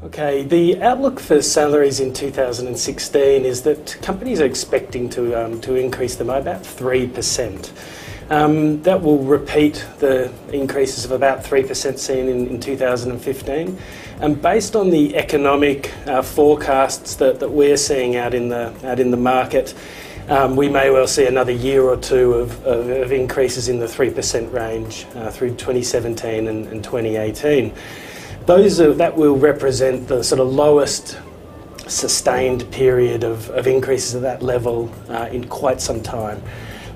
Okay, the outlook for salaries in 2016 is that companies are expecting to, um, to increase them by about 3%. Um, that will repeat the increases of about 3% seen in, in 2015. And based on the economic uh, forecasts that, that we're seeing out in the, out in the market, um, we may well see another year or two of, of, of increases in the 3% range uh, through 2017 and, and 2018. Those are, that will represent the sort of lowest sustained period of, of increases at that level uh, in quite some time.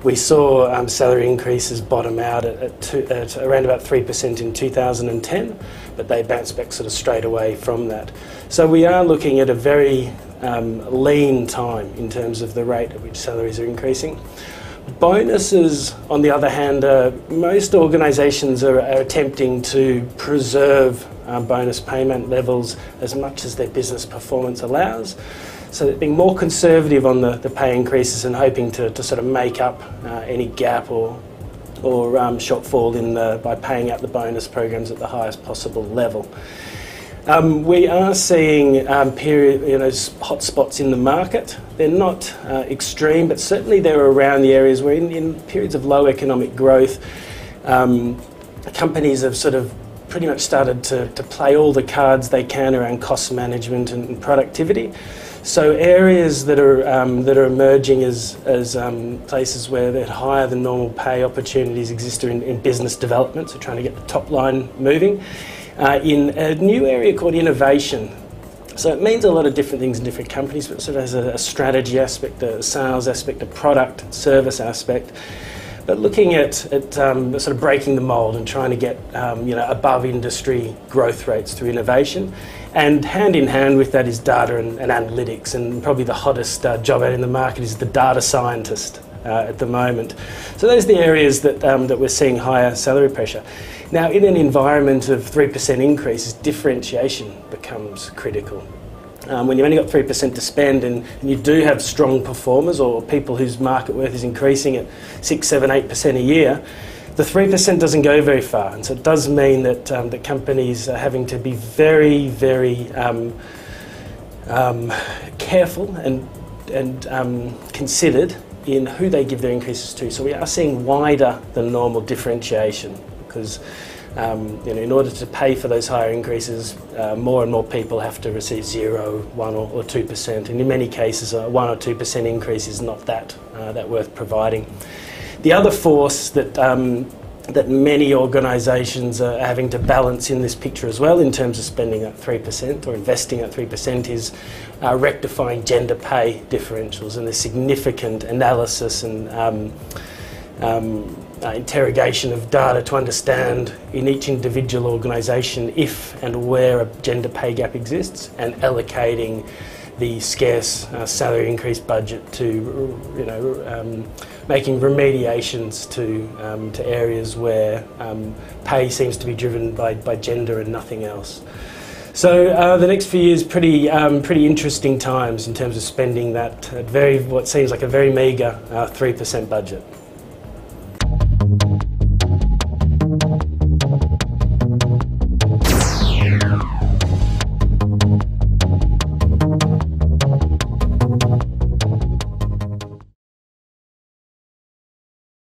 We saw um, salary increases bottom out at, at, two, at, around about 3% in 2010, but they bounced back sort of straight away from that. So we are looking at a very um, lean time in terms of the rate at which salaries are increasing. Bonuses, on the other hand, uh, most organisations are, are, attempting to preserve uh, bonus payment levels as much as their business performance allows. So they're being more conservative on the, the pay increases and hoping to, to sort of make up uh, any gap or, or um, shortfall in the, by paying out the bonus programs at the highest possible level. Um, we are seeing um, period, you know, hot spots in the market. They're not uh, extreme, but certainly they're around the areas where, in, in periods of low economic growth, um, companies have sort of pretty much started to, to play all the cards they can around cost management and, productivity. So areas that are um, that are emerging as as um, places where higher than normal pay opportunities exist are in, in business development, so trying to get the top line moving uh, in a new area called innovation. So it means a lot of different things in different companies, but sort of has a, a strategy aspect, a sales aspect, a product service aspect. But looking at, at um, sort of breaking the mould and trying to get um, you know, above industry growth rates through innovation. And hand in hand with that is data and, and analytics. And probably the hottest uh, job out in the market is the data scientist uh, at the moment. So those are the areas that, um, that we're seeing higher salary pressure. Now, in an environment of 3% increases, differentiation becomes critical. Um, when you've only got 3% to spend and, and, you do have strong performers or people whose market worth is increasing at 6, 7, 8% a year, the 3% doesn't go very far. And so it does mean that, um, that companies are having to be very, very um, um careful and, and um, considered in who they give their increases to. So we are seeing wider than normal differentiation because um, you know, in order to pay for those higher increases, uh, more and more people have to receive zero, one or, or two percent, and in many cases, a one or two percent increase is not that uh, that worth providing. The other force that um, that many organisations are having to balance in this picture as well, in terms of spending at three percent or investing at three percent, is uh, rectifying gender pay differentials, and the significant analysis and um, um, uh, interrogation of data to understand in each individual organisation if and where a gender pay gap exists and allocating the scarce uh, salary increase budget to, you know, um, making remediations to, um, to areas where um, pay seems to be driven by, by gender and nothing else. So uh, the next few years, pretty um, pretty interesting times in terms of spending that very what seems like a very meagre uh, three percent budget.